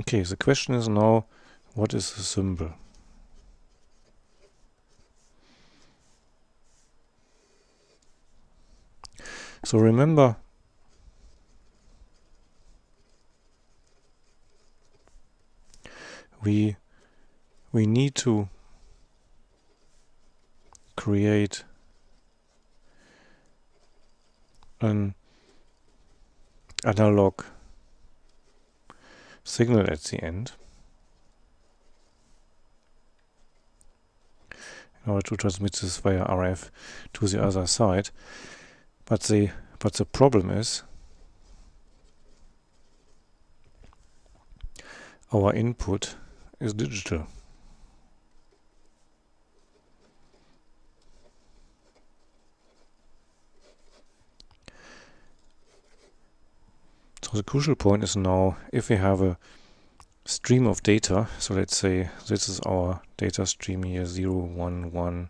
Okay, the question is now, what is the symbol? So remember, we we need to create an analog signal at the end in order to transmit this via RF to the other side. But the but the problem is our input is digital. The crucial point is now if we have a stream of data, so let's say this is our data stream here 0, 1, 1,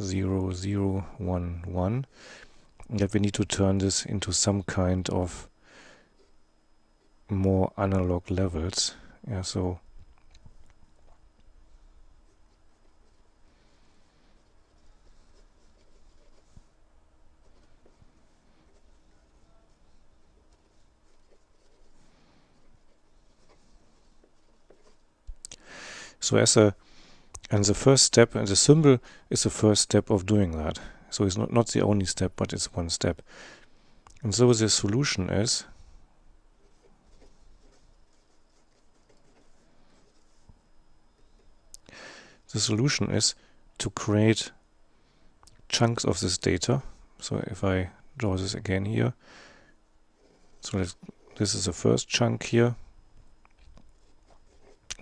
0, 0, 1, 1, that we need to turn this into some kind of more analog levels. Yeah, so So as a and the first step and the symbol is the first step of doing that. So it's not, not the only step, but it's one step. And so the solution is the solution is to create chunks of this data. So if I draw this again here, so this is the first chunk here,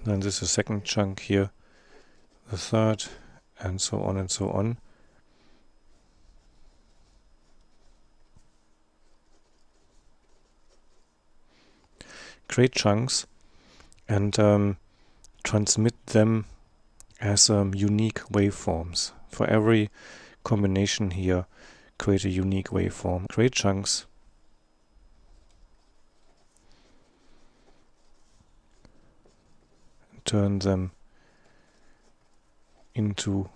then this is the second chunk here, the third, and so on and so on. Create chunks and um, transmit them as um, unique waveforms. For every combination here, create a unique waveform. Create chunks turn them into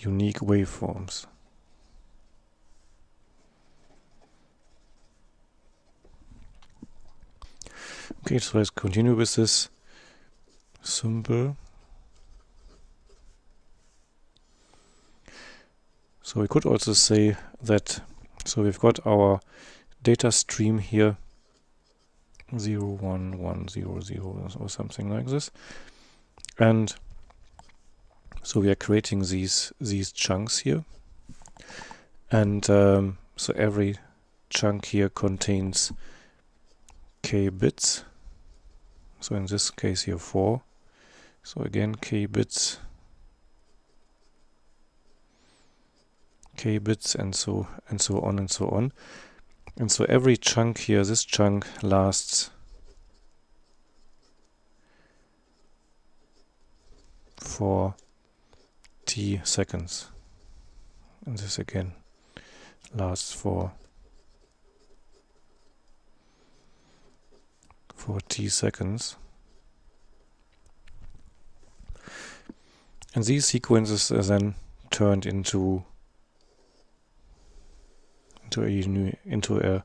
unique waveforms. Okay, so let's continue with this symbol. So we could also say that, so we've got our data stream here zero one one zero zero or something like this. And so we are creating these these chunks here. And um, so every chunk here contains k bits. So in this case here 4 so again k bits k bits and so and so on and so on and so every chunk here, this chunk lasts for t seconds. And this again lasts for for t seconds. And these sequences are then turned into into a into a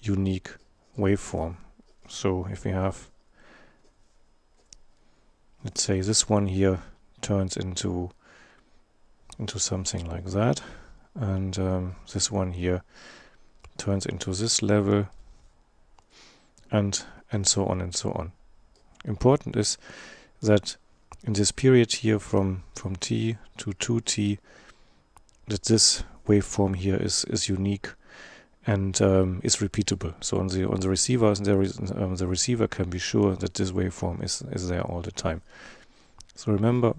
unique waveform. So if we have, let's say this one here turns into into something like that, and um, this one here turns into this level, and and so on and so on. Important is that in this period here from from t to 2t that this waveform here is is unique and um, is repeatable. So on the on the receiver, um, the receiver can be sure that this waveform is is there all the time. So remember,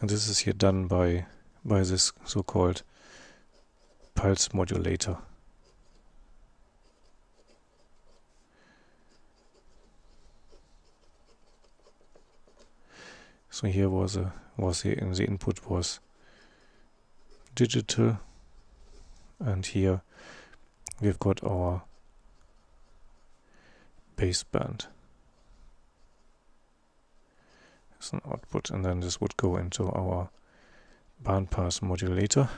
and this is here done by by this so-called pulse modulator. So here was a was the in the input was digital and here we've got our baseband as an output and then this would go into our bandpass modulator.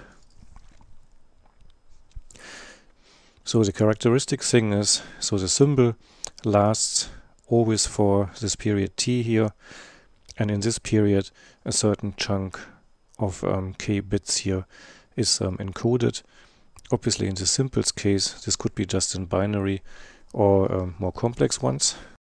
So the characteristic thing is, so the symbol lasts always for this period t here and in this period a certain chunk of um, k bits here is um, encoded. Obviously in the simplest case this could be just in binary or um, more complex ones.